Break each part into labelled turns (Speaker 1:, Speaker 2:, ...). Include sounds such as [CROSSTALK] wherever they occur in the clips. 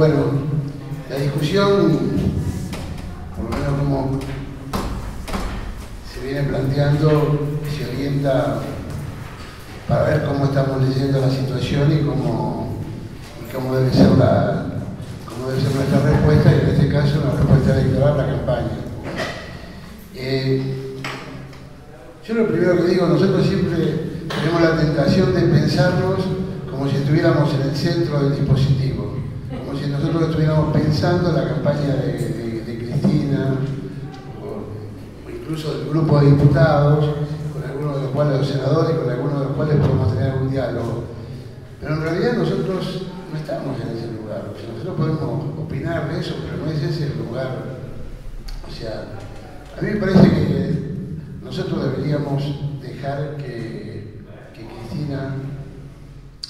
Speaker 1: Bueno, la discusión, por lo menos como se viene planteando, se orienta para ver cómo estamos leyendo la situación y cómo, y cómo debe ser la, cómo debe ser nuestra respuesta, y en este caso una respuesta electoral a la campaña. Eh, yo lo primero que digo, nosotros siempre tenemos la tentación de pensarnos como si estuviéramos en el centro del dispositivo, nosotros estuviéramos pensando en la campaña de, Cristina, o, incluso del grupo de diputados, con algunos de los cuales los senadores, con algunos de los cuales podemos tener algún diálogo. Pero en realidad nosotros no estamos en ese lugar. nosotros podemos opinar de eso, pero no es ese el lugar. O sea, a mí me parece que nosotros deberíamos dejar que, Cristina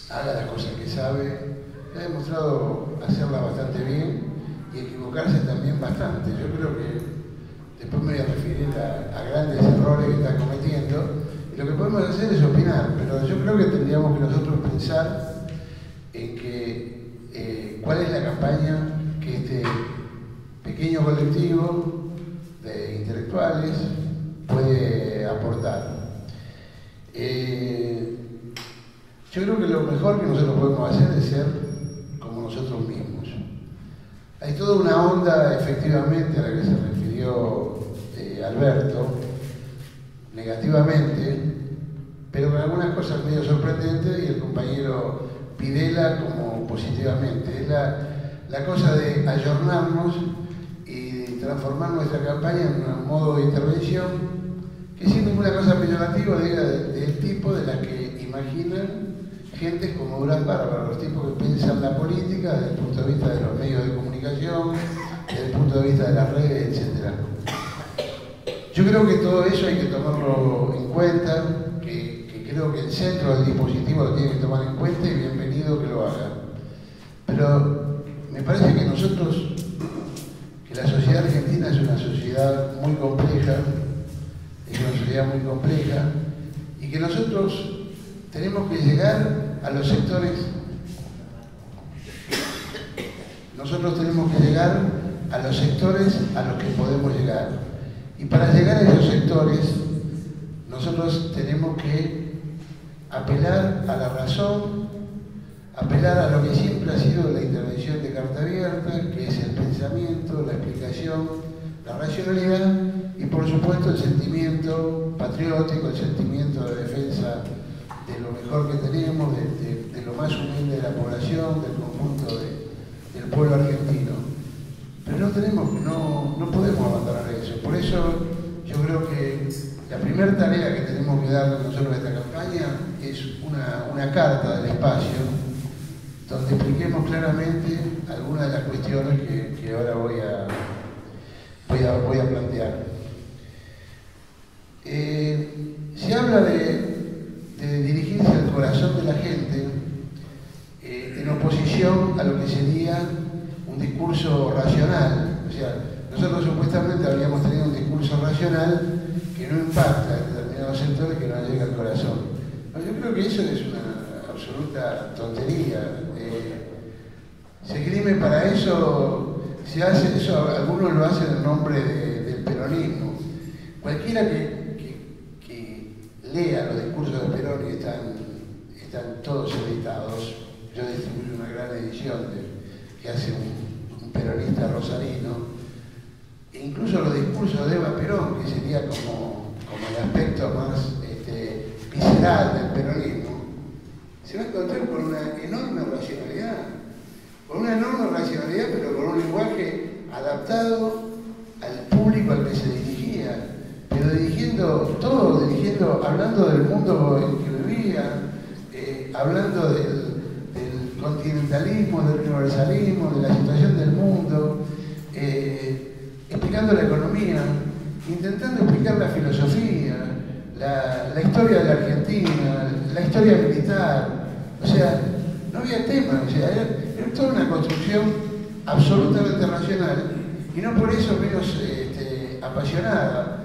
Speaker 1: haga las cosas que sabe. Ha demostrado hacerla bastante bien y equivocarse también bastante. Yo creo que después me voy a referir a, grandes errores que está cometiendo. Y lo que podemos hacer es opinar, pero yo creo que tendríamos que nosotros pensar en que eh, cuál es la campaña que este pequeño colectivo de intelectuales, puede aportar. Eh, yo creo que lo mejor que nosotros podemos hacer es ser. Hay toda una onda, efectivamente, a la que se refirió eh, Alberto, negativamente, pero con algunas cosas medio sorprendentes y el compañero Pidela como positivamente. Es la, cosa de ayornarnos y transformar nuestra campaña en un modo de intervención que sin ninguna cosa peyorativa diga del tipo de la que imaginan gente como Durán Bárbara, los tipos que piensan la política desde el punto de vista de los medios de comunicación, desde el punto de vista de las redes, etc. Yo creo que todo eso hay que tomarlo en cuenta, que, que creo que el centro del dispositivo lo tiene que tomar en cuenta y bienvenido que lo haga. Pero me parece que nosotros, que la sociedad argentina es una sociedad muy compleja, es una sociedad muy compleja y que nosotros tenemos que llegar a los sectores, nosotros tenemos que llegar a los sectores a los que podemos llegar. Y para llegar a esos sectores, nosotros tenemos que apelar a la razón, apelar a lo que siempre ha sido la intervención de carta abierta, que es el pensamiento, la explicación, la racionalidad y por supuesto el sentimiento patriótico, el sentimiento de defensa de lo mejor que tenemos, de, lo más humilde de la población, del conjunto del pueblo argentino. Pero no tenemos, no, no podemos abandonar eso. Por eso yo creo que la primera tarea que tenemos que dar nosotros a esta campaña es una, carta del espacio donde expliquemos claramente algunas de las cuestiones que, ahora voy a, voy a, voy a plantear. Eh, se habla de, dirigirse al corazón de la gente eh, en oposición a lo que sería un discurso racional. O sea, nosotros supuestamente habríamos tenido un discurso racional que no impacta en determinados sectores, que no llega al corazón. yo creo que eso es una absoluta tontería. Eh, se crime para eso, se hace eso, algunos lo hacen en nombre del peronismo. Cualquiera que lea los discursos de Perón y están, todos editados. Yo distribuyo una gran edición que hace un, peronista rosarino. E incluso los discursos de Eva Perón, que sería como, como el aspecto más este, visceral del peronismo, se va a encontrar con una enorme racionalidad. Con una enorme racionalidad, pero con un lenguaje adaptado al público al que se dirigía pero dirigiendo hablando del mundo en que vivía, eh, hablando del, continentalismo, del universalismo, de la situación del mundo, eh, explicando la economía, intentando explicar la filosofía, la, historia de la Argentina, la historia militar, o sea, no había tema, o sea, era, toda una construcción absolutamente racional y no por eso menos este, apasionada.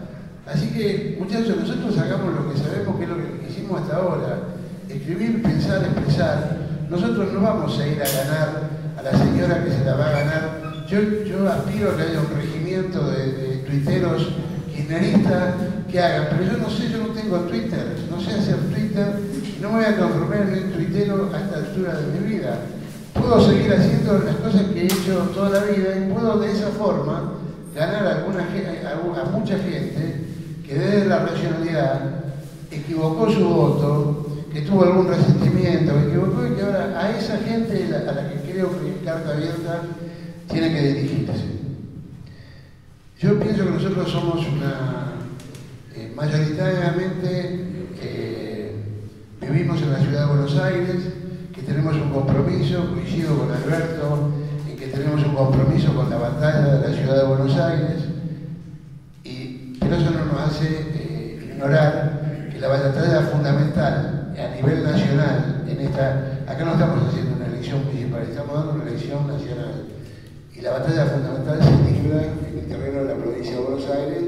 Speaker 1: Así que, muchachos, nosotros hagamos lo que sabemos que es lo que hicimos hasta ahora. Escribir, pensar, expresar. Nosotros no vamos a ir a ganar a la señora que se la va a ganar. Yo, yo aspiro a que haya un regimiento de, de tuiteros kirchneristas que hagan, pero yo no sé, yo no tengo Twitter, no sé hacer Twitter, no me voy a conformar en un tuitero a esta altura de mi vida. Puedo seguir haciendo las cosas que he hecho toda la vida y puedo de esa forma ganar a, alguna, a mucha gente que desde la racionalidad equivocó su voto, que tuvo algún resentimiento, que equivocó y que ahora a esa gente a la que creo que Carta Abierta tiene que dirigirse. Yo pienso que nosotros somos una, eh, mayoritariamente eh, vivimos en la ciudad de Buenos Aires, que tenemos un compromiso, coincido con Alberto, en que tenemos un compromiso con la batalla de la ciudad de Buenos Aires, y, pero eso no nos hace eh, ignorar que la batalla fundamental a nivel nacional, en esta, acá no estamos haciendo una elección municipal, estamos dando una elección nacional. Y la batalla fundamental se libra en el terreno de la provincia de Buenos Aires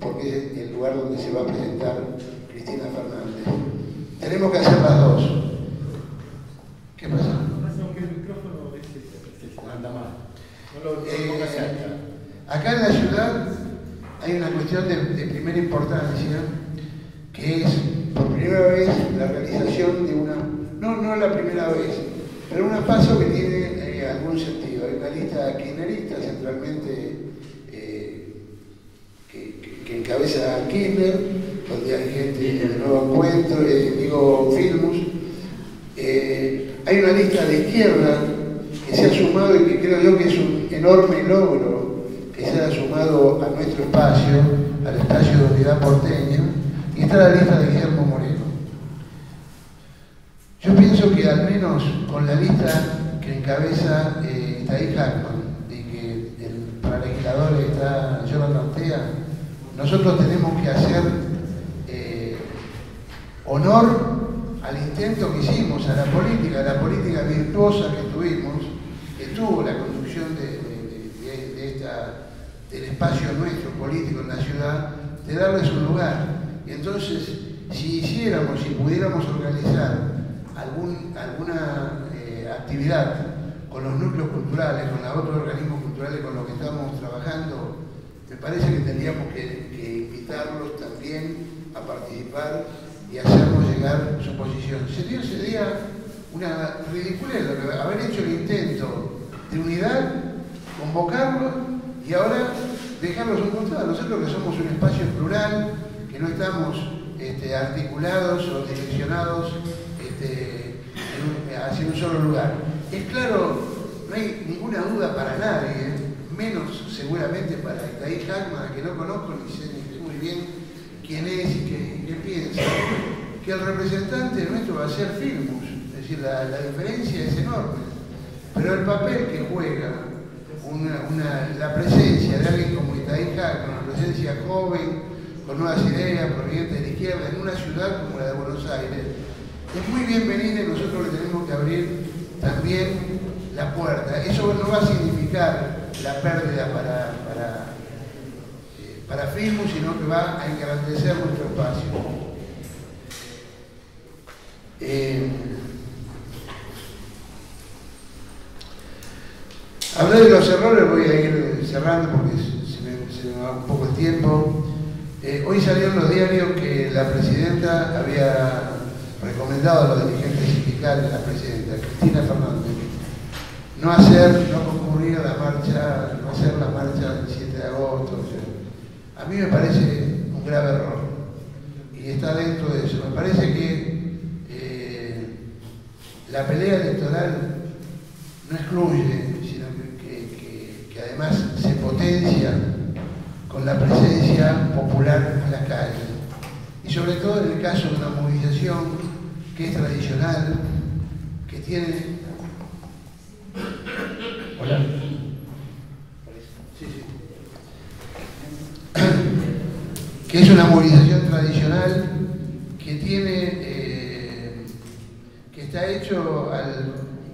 Speaker 1: porque es el lugar donde se va a presentar Cristina Fernández. Tenemos que hacer las dos. ¿Qué pasa? Eh, acá en la ciudad hay una cuestión de, de primera importancia que es por primera vez la realización de una, no, no la primera vez, pero un paso que tiene eh, algún sentido. Hay una lista kirchnerista centralmente eh, que, que, encabeza a Kirchner, donde hay gente de Nuevo Encuentro, eh, digo, Filmus. hay una lista de izquierda que se ha sumado y que creo yo que es un enorme logro que se ha sumado a nuestro espacio, al espacio de unidad porteña, y está la lista de Guillermo Moreno. Yo pienso que al menos con la lista que encabeza eh, Itaí Hackman y que el paralegislador está Jonathan Tea, nosotros tenemos que hacer eh, honor al intento que hicimos, a la política, a la política virtuosa que tuvimos, que tuvo la conducción de, esta, del espacio nuestro político en la ciudad, de darles un lugar. Entonces, si hiciéramos, si pudiéramos organizar alguna actividad con los núcleos culturales, con los otros organismos culturales con los que estamos trabajando, me parece que tendríamos que, invitarlos también a participar y hacernos llegar su posición. Sería, sería una ridiculez haber hecho el intento de unidad, convocarlos y ahora dejarlos costado. Nosotros que somos un espacio plural, que no estamos este, articulados o direccionados este, hacia un solo lugar. Es claro, no hay ninguna duda para nadie, menos seguramente para Itaí Hackman, que no conozco ni sé, muy bien quién es y qué, piensa, que el representante nuestro va a ser Filmus, es decir, la, diferencia es enorme. Pero el papel que juega la presencia de alguien como Itaí Hackman, una presencia joven, con nuevas ideas, proveniente de la izquierda, en una ciudad como la de Buenos Aires, es muy bienvenida y nosotros le tenemos que abrir también la puerta. Eso no va a significar la pérdida para, para, eh, para sino que va a engrandecer nuestro espacio. Eh, de los errores, voy a ir cerrando porque se me, va un poco el tiempo. Eh, hoy salió en los diarios que la presidenta había recomendado a los dirigentes sindicales, la presidenta Cristina Fernández, no hacer, no concurrir a la marcha, no hacer la marcha del 7 de agosto. a mí me parece un grave error y está dentro de eso. Me parece que eh, la pelea electoral no excluye, sino que además se potencia con la presencia popular en las calles. Y sobre todo en el caso de una movilización que es tradicional, que tiene... Hola. Sí, sí. [COUGHS] que es una movilización tradicional que tiene, eh, que está hecho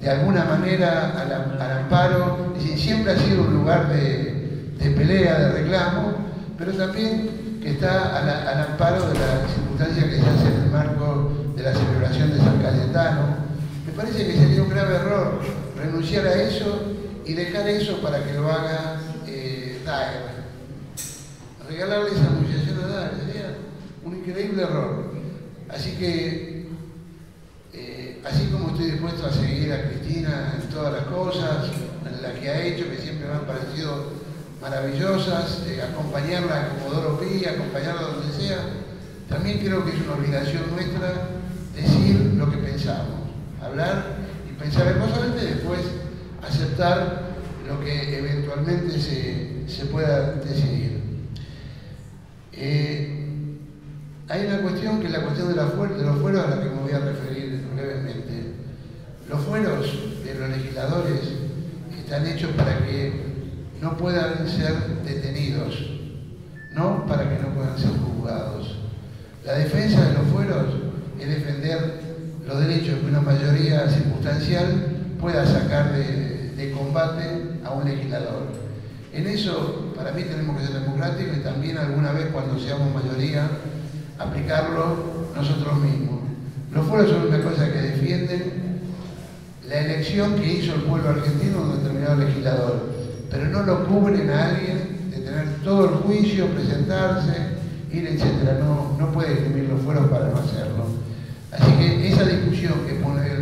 Speaker 1: de alguna manera al, amparo, es decir, siempre ha sido un lugar de, pelea, de reclamo, pero también que está al, al amparo de las circunstancias que se hacen en el marco de la celebración de San Cayetano. Me parece que sería un grave error renunciar a eso y dejar eso para que lo haga eh, Daer. Regalarle esa asociación a Daer sería un increíble error. Así que, eh, así como estoy dispuesto a seguir a Cristina en todas las cosas, en las que ha hecho, que siempre me han parecido maravillosas, eh, acompañarla a Comodoro Pi, acompañarla donde sea, también creo que es una obligación nuestra decir lo que pensamos, hablar pensar hermosamente, después aceptar lo que eventualmente se, pueda decidir. Eh, hay una cuestión que es la cuestión de, los fueros a la que me voy a referir brevemente. Los fueros de los legisladores están hechos para que no puedan ser detenidos, no para que no puedan ser juzgados. La defensa de los fueros es defender los derechos que una mayoría pueda sacar de, combate a un legislador. En eso, para mí, tenemos que ser democráticos y también alguna vez cuando seamos mayoría, aplicarlo nosotros mismos. Los fueros son una cosa que defienden la elección que hizo el pueblo argentino de un determinado legislador, pero no lo cubren a alguien de tener todo el juicio, presentarse, ir, etc. No, no puede escribir los fueros para no hacerlo. Así que esa discusión que pone el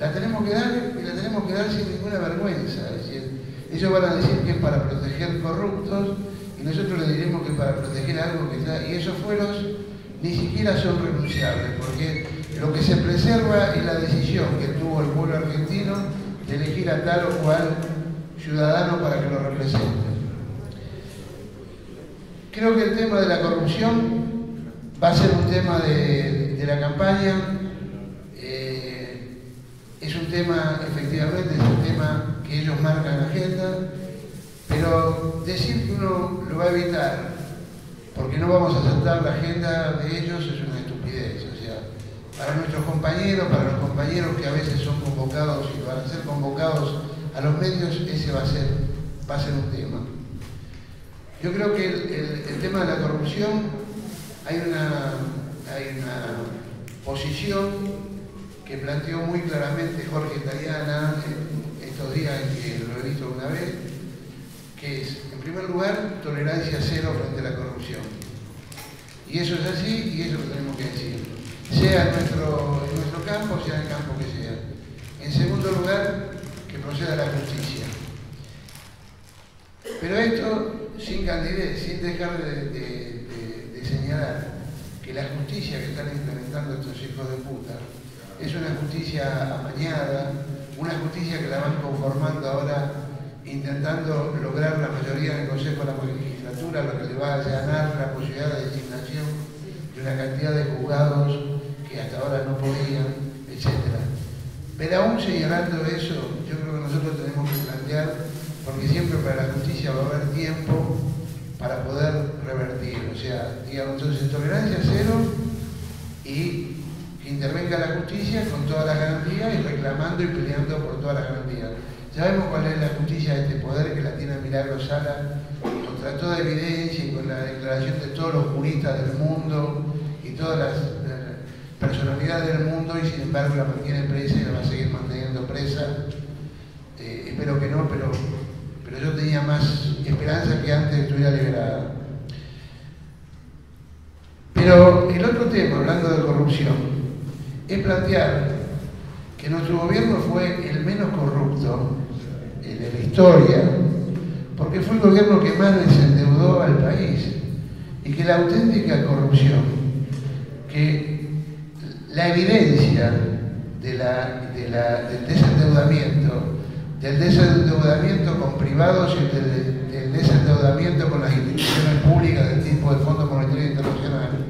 Speaker 1: la tenemos que dar y la tenemos que dar sin ninguna vergüenza. Es decir, ellos van a decir que es para proteger corruptos y nosotros le diremos que para proteger algo que está, y esos fueros ni siquiera son renunciables, porque lo que se preserva es la decisión que tuvo el pueblo argentino de elegir a tal o cual ciudadano para que lo represente. Creo que el tema de la corrupción va a ser un tema de, la campaña. Tema, efectivamente, es un tema que ellos marcan la agenda pero decir que uno lo va a evitar porque no vamos a aceptar la agenda de ellos es una estupidez. O sea, para nuestros compañeros, para los compañeros que a veces son convocados y van a ser convocados a los medios, ese va a ser, va a ser un tema. Yo creo que el, tema de la corrupción, hay una, hay una posición que planteó muy claramente Jorge Tariana estos días que lo he visto una vez, que es, en primer lugar, tolerancia cero frente a la corrupción. Y eso es así y eso lo tenemos que decir, sea en nuestro, nuestro campo, sea en el campo que sea. En segundo lugar, que proceda la justicia. Pero esto sin candidez, sin dejar de, señalar que la justicia que están implementando estos hijos de puta es una justicia amañada, una justicia que la van conformando ahora intentando lograr la mayoría del Consejo de la Legislatura, lo que le va a allanar la posibilidad de designación de una cantidad de juzgados que hasta ahora no podían, etc. Pero aún señalando eso, yo creo que nosotros tenemos que plantear, porque siempre para la justicia va a haber tiempo para poder revertir. O sea, digamos, entonces tolerancia cero y intervenga la justicia con todas las garantías y reclamando y peleando por todas las garantías. Sabemos cuál es la justicia de este poder que la tiene Milagro Sala, contra toda evidencia y con la declaración de todos los juristas del mundo y todas las personalidades del mundo y sin embargo la mantiene presa y la va a seguir manteniendo presa. Eh, espero que no, pero, pero yo tenía más esperanza que antes estuviera liberada. Pero el otro tema, hablando de corrupción, es plantear que nuestro gobierno fue el menos corrupto de la historia, porque fue el gobierno que más desendeudó al país y que la auténtica corrupción, que la evidencia del desendeudamiento, del desendeudamiento con privados y del, del desendeudamiento con las instituciones públicas del tipo de Fondo Monetario Internacional,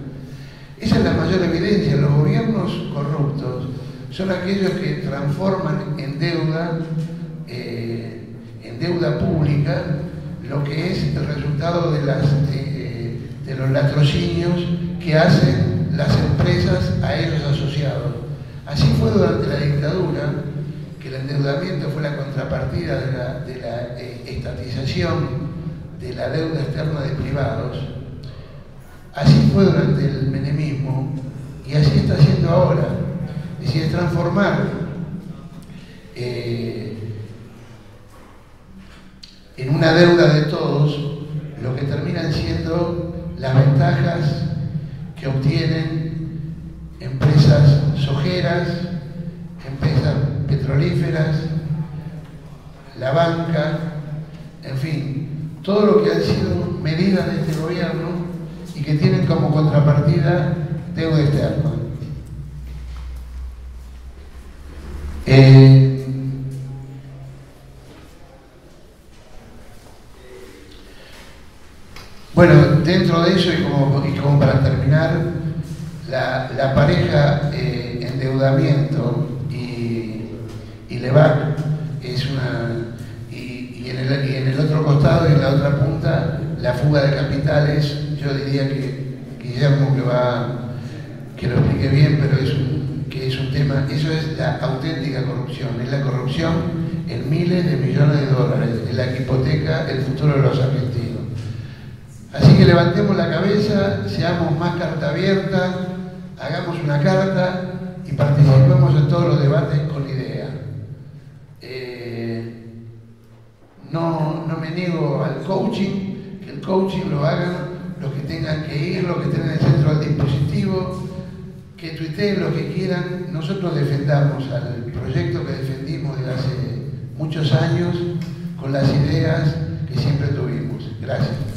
Speaker 1: esa es la mayor evidencia. Los gobiernos corruptos son aquellos que transforman en deuda, eh, en deuda pública, lo que es el resultado de, los latrocinios que hacen las empresas a ellos asociados. Así fue durante la dictadura, que el endeudamiento fue la contrapartida de la, de la eh, estatización de la deuda externa de privados. Así fue durante el menemismo y así está siendo ahora. Es decir, transformar eh, en una deuda de todos lo que terminan siendo las ventajas que obtienen empresas sojeras, empresas petrolíferas, la banca, en fin, todo lo que han sido medidas de este gobierno y que tienen como contrapartida deuda externa. Eh, bueno, dentro de eso y como, para terminar, la, pareja eh, endeudamiento y, y es una... Y, en el, y en el otro costado y en la otra punta, la fuga de capitales, yo diría que Guillermo que lo explique bien, pero es un, que es un tema, eso es la auténtica corrupción, es la corrupción en miles de millones de dólares, en la que hipoteca el futuro de los argentinos. Así que levantemos la cabeza, seamos más carta abierta, hagamos una carta y participemos en todos los debates con idea. Eh, no, no me niego al coaching, que el coaching lo hagan los que tengan que ir, los que estén en el centro del dispositivo, que tuiteen lo que quieran. Nosotros defendamos al proyecto que defendimos desde hace muchos años con las ideas que siempre tuvimos. Gracias.